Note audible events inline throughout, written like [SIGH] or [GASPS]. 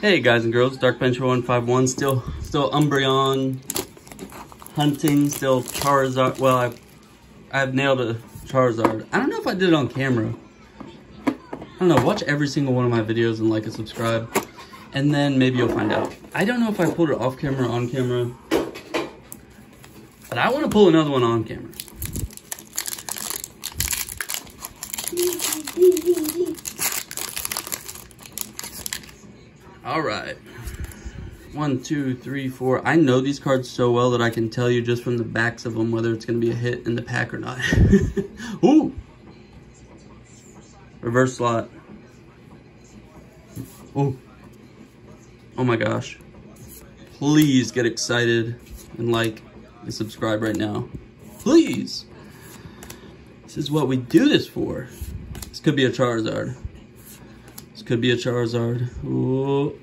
Hey guys and girls, Dark Benji 151, still still Umbreon hunting, still Charizard. Well, I I've nailed a Charizard. I don't know if I did it on camera. I don't know. Watch every single one of my videos and like and subscribe, and then maybe you'll find out. I don't know if I pulled it off camera or on camera, but I want to pull another one on camera. [LAUGHS] All right. One, two, three, four. I know these cards so well that I can tell you just from the backs of them whether it's going to be a hit in the pack or not. [LAUGHS] Ooh. Reverse slot. Oh. Oh my gosh. Please get excited and like and subscribe right now. Please. This is what we do this for. This could be a Charizard. This could be a Charizard. Ooh.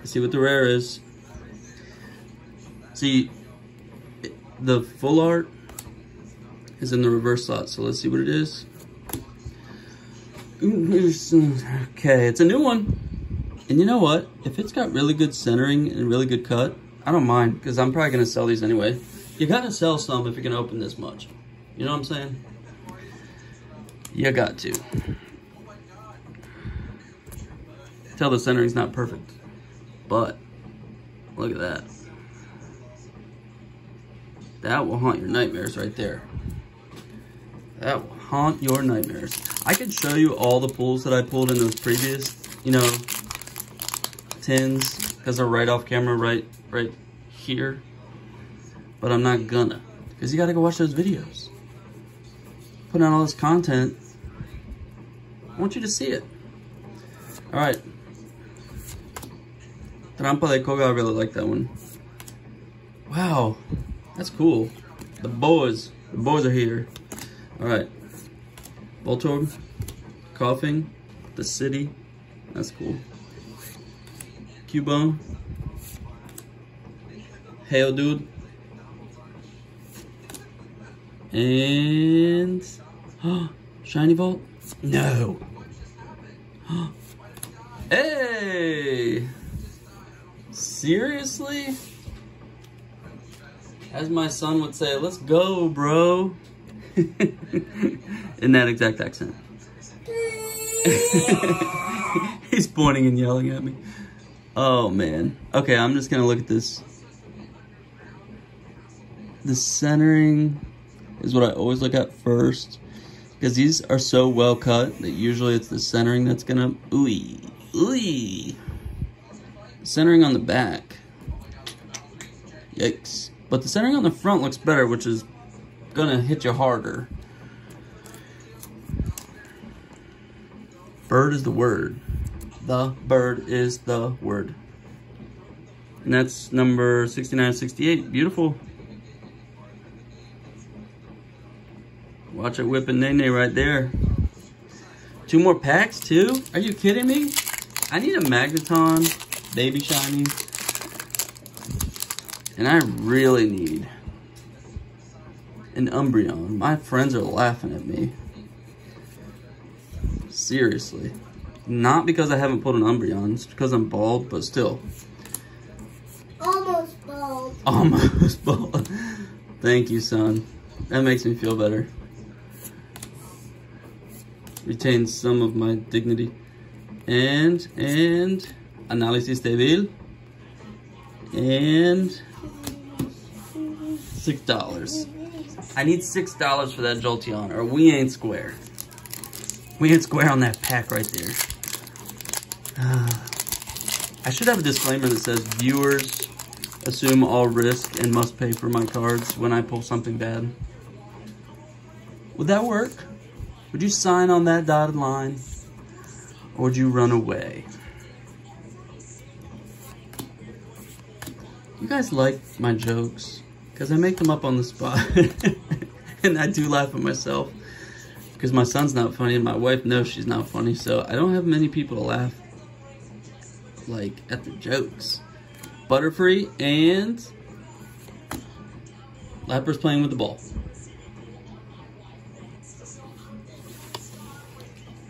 Let's see what the rare is. See, the full art is in the reverse slot, so let's see what it is. Okay, it's a new one. And you know what? If it's got really good centering and really good cut, I don't mind, because I'm probably going to sell these anyway. You got to sell some if you're going to open this much. You know what I'm saying? You got to. Tell the centering's not perfect. But, look at that. That will haunt your nightmares right there. That will haunt your nightmares. I could show you all the pulls that I pulled in those previous, you know, tins, because they're right off camera, right, right here. But I'm not gonna, because you gotta go watch those videos. Putting out all this content, I want you to see it. All right. Trampa de Koga, I really like that one. Wow, that's cool. The boys, the boys are here. All right. Voltorb, Koffing, the city. That's cool. Cubone. Hail dude. And [GASPS] shiny vault? No. [GASPS] hey! Seriously? As my son would say, let's go, bro. [LAUGHS] In that exact accent. [LAUGHS] He's pointing and yelling at me. Oh, man. Okay, I'm just going to look at this. The centering is what I always look at first. Because these are so well cut that usually it's the centering that's going to... Ooey. Ooey. Centering on the back. Yikes. But the centering on the front looks better, which is gonna hit you harder. Bird is the word. The bird is the word. And that's number 6968. Beautiful. Watch it whipping Nene right there. Two more packs too? Are you kidding me? I need a Magneton Baby Shiny. And I really need an Umbreon. My friends are laughing at me. Seriously. Not because I haven't pulled an Umbreon. It's because I'm bald, but still. Almost bald. [LAUGHS] Almost bald. Thank you, son. That makes me feel better. Retain some of my dignity. And, and, Analysis Devil. And Six dollars. I need six dollars for that Jolteon, or we ain't square. We ain't square on that pack right there. Uh, I should have a disclaimer that says viewers assume all risk and must pay for my cards when I pull something bad. Would that work? Would you sign on that dotted line? Or would you run away? Guys like my jokes? Because I make them up on the spot. [LAUGHS] and I do laugh at myself. Because my son's not funny and my wife knows she's not funny. So I don't have many people to laugh like at the jokes. Butterfree and Lapras playing with the ball.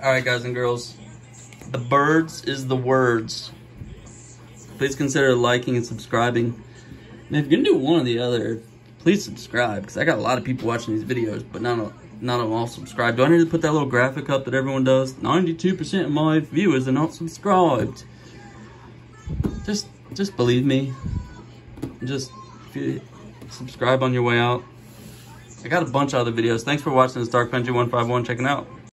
Alright guys and girls. The birds is the words. Please consider liking and subscribing. And if you're gonna do one or the other, please subscribe because I got a lot of people watching these videos, but not a, not all subscribed. Do I need to put that little graphic up that everyone does? 92% of my viewers are not subscribed. Just just believe me. Just subscribe on your way out. I got a bunch of other videos. Thanks for watching this Dark Benji 151 checking out.